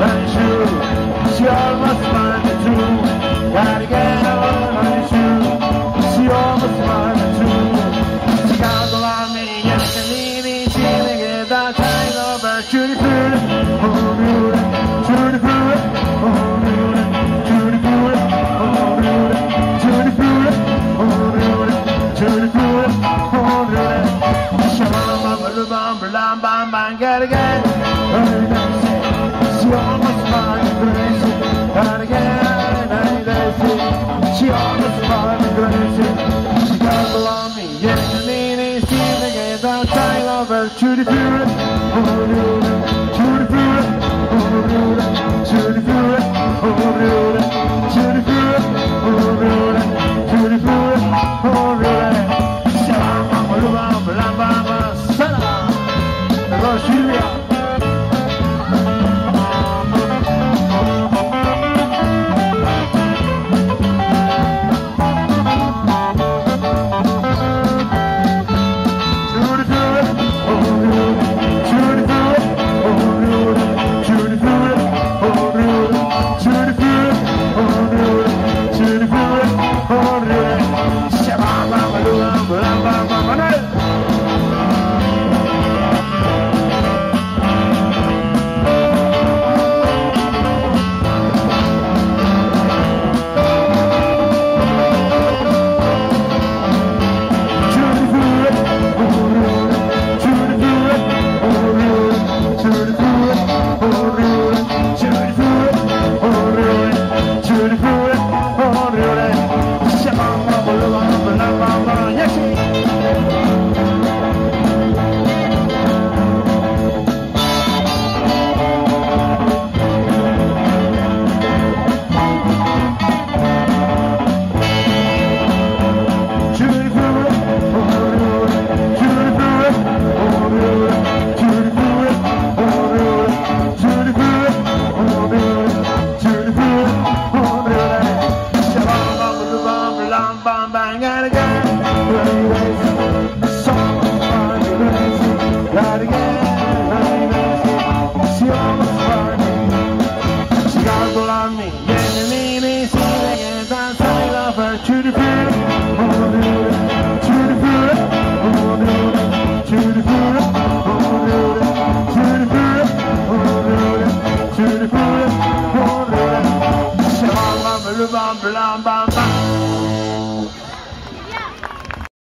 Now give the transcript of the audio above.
on your shoe. She almost find it too. Gotta get on on your shoe. She almost find it too. She comes along me, and I can leave me. She may get that time over. Tutti frutti, oh, beauty. Tutti frutti, oh, beauty. Tutti frutti, oh, beauty. Tutti frutti, oh, beauty. Tutti frutti, oh, beauty. Shabba, bam, bam, bam, bam, bam, gotta get. Time over. Tutti frutti, oh, beauty. Tutti frutti, oh, beauty. Tutti frutti, oh, beauty. Tutti frutti, oh, beauty. Tutti frutti, oh, beauty. Shabba, bam, bam, bam, bam, bam.